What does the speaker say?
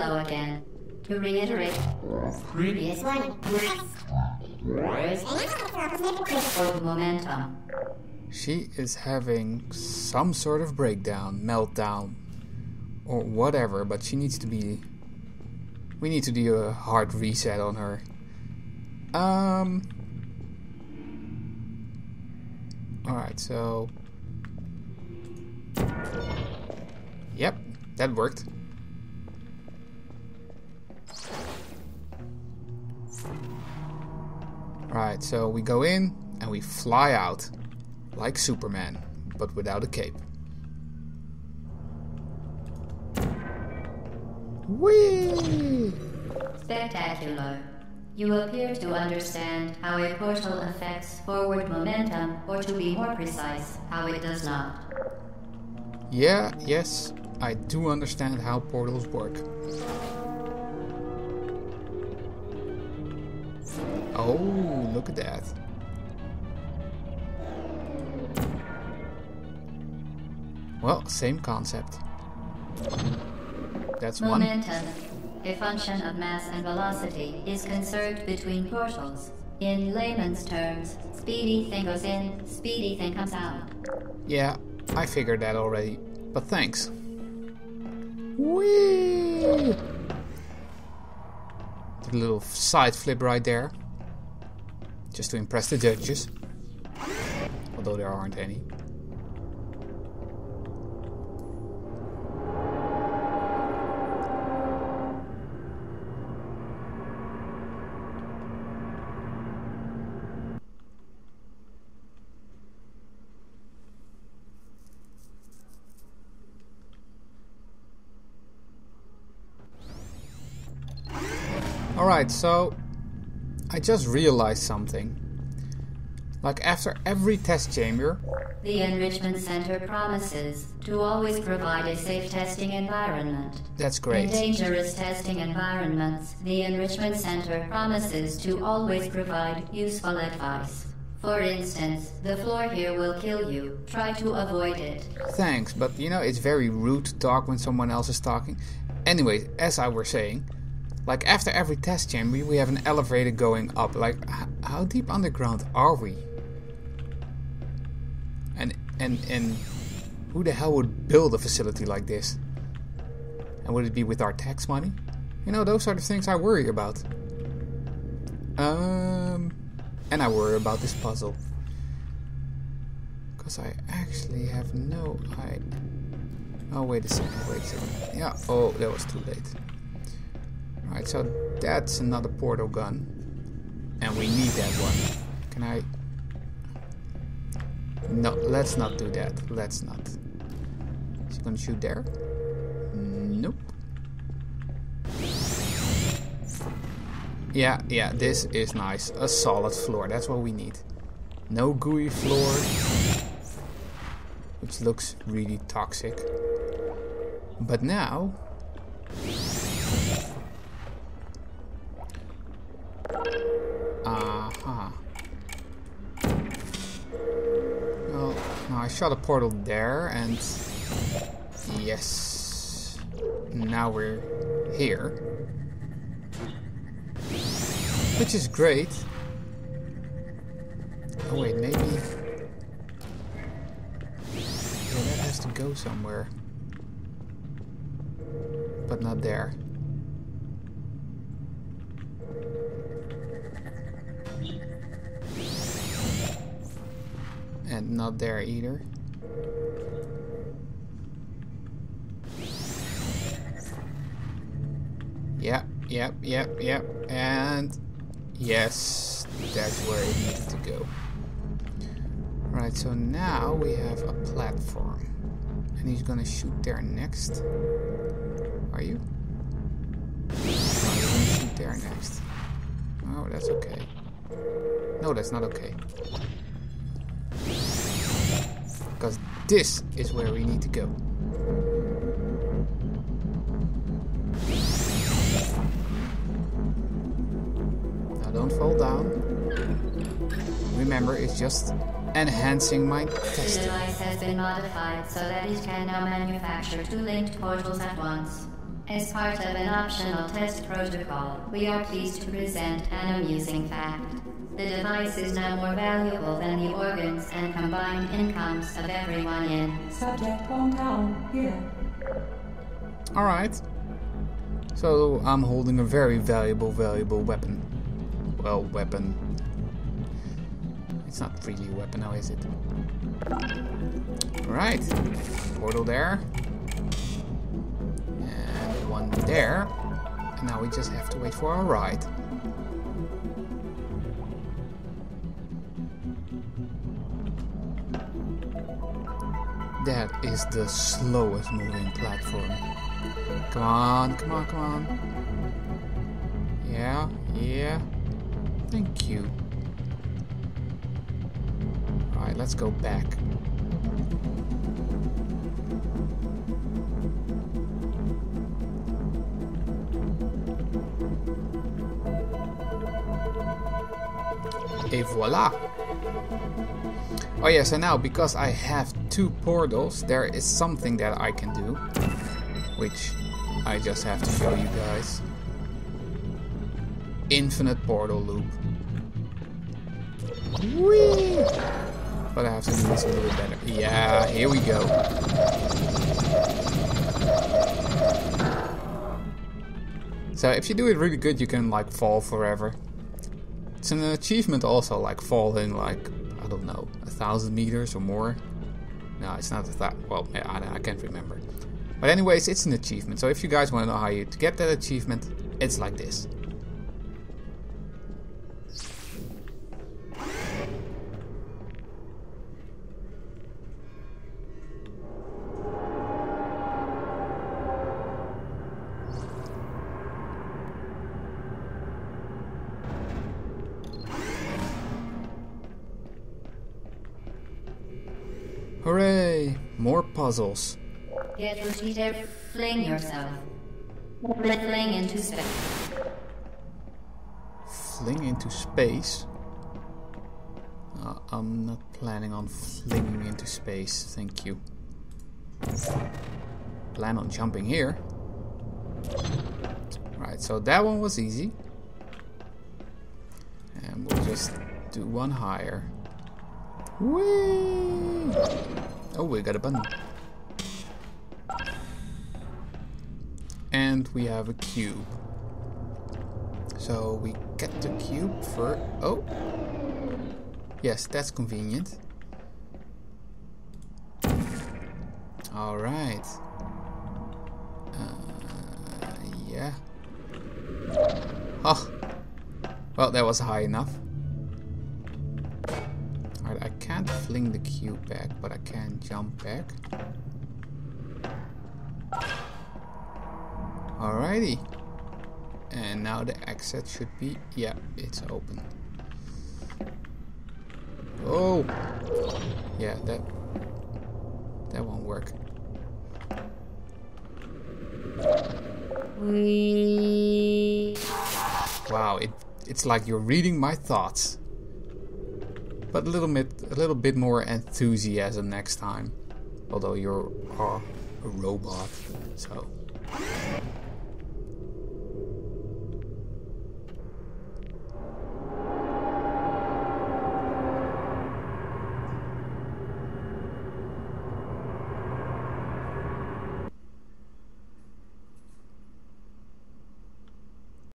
hello again. To reiterate, previous one. Of momentum. She is having some sort of breakdown, meltdown, or whatever, but she needs to be. We need to do a hard reset on her. Um. Alright, so. Yep, that worked. Right, so we go in and we fly out like Superman, but without a cape. Whee! Spectacular. You appear to understand how a portal affects forward momentum, or to be more precise, how it does not. Yeah, yes, I do understand how portals work. Oh, look at that. Well, same concept. That's one. Momentum, a function of mass and velocity, is conserved between portals. In layman's terms, speedy thing goes in, speedy thing comes out. Yeah, I figured that already, but thanks. Whee! Did a little side flip right there. Just to impress the judges. Although there aren't any. Alright, so I just realized something. Like after every test chamber, The Enrichment Center promises to always provide a safe testing environment. that's great. In dangerous testing environments, the Enrichment Center promises to always provide useful advice. For instance, the floor here will kill you. Try to avoid it. Thanks, but you know, it's very rude to talk when someone else is talking. Anyway, as I was saying, like after every test chamber, we have an elevator going up. Like, how deep underground are we? And and and who the hell would build a facility like this? And would it be with our tax money? You know, those are the things I worry about. Um, and I worry about this puzzle. Because I actually have no idea. Oh, wait a second, wait a second. Yeah, oh, that was too late. So that's another portal gun. And we need that one. Can I... No, let's not do that. Let's not. Is he gonna shoot there? Nope. Yeah, yeah, this is nice. A solid floor, that's what we need. No gooey floor, which looks really toxic. But now... now I shot a portal there and... Yes. Now we're here. Which is great. Oh wait, maybe... Yeah, that has to go somewhere. But not there. Not there either. Yep, yep, yep, yep. And yes, that's where it needed to go. Right, so now we have a platform. And he's gonna shoot there next. Are you? Gonna shoot there next. Oh, that's okay. No, that's not okay. This is where we need to go. Now don't fall down. Remember, it's just enhancing my The testing. device has been modified so that it can now manufacture two linked portals at once. As part of an optional test protocol, we are pleased to present an amusing fact. The device is now more valuable than the organs and combined incomes of everyone in. Subject hometown here. Alright. So I'm holding a very valuable, valuable weapon. Well, weapon. It's not really a weapon now, is it? Alright. Portal there. One there. And now we just have to wait for our ride. That is the slowest moving platform. Come on, come on, come on. Yeah, yeah. Thank you. Alright, let's go back. Et voila! Oh yeah, so now because I have two portals, there is something that I can do, which I just have to show you guys. Infinite portal loop. Whee! But I have to do this a little bit better. Yeah, here we go. So if you do it really good, you can like fall forever. It's an achievement also, like falling like, I don't know, a thousand meters or more. No, it's not thousand, well, I, I can't remember. But anyways, it's an achievement. So if you guys want to know how you to get that achievement, it's like this. Hooray! More puzzles. Get ready fling yourself. Fling into space. Fling into space? Uh, I'm not planning on flinging into space, thank you. Plan on jumping here. Right, so that one was easy. And we'll just do one higher. Whee! Oh, we got a button. And we have a cube. So we get the cube for... Oh! Yes, that's convenient. Alright. Uh, yeah. Oh! Well, that was high enough. Fling the cube back, but I can jump back. Alrighty. And now the exit should be... Yeah, it's open. Oh! Yeah, that... That won't work. Wow, it, it's like you're reading my thoughts. But a little bit, a little bit more enthusiasm next time. Although you're are a robot, so